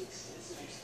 six, six, six.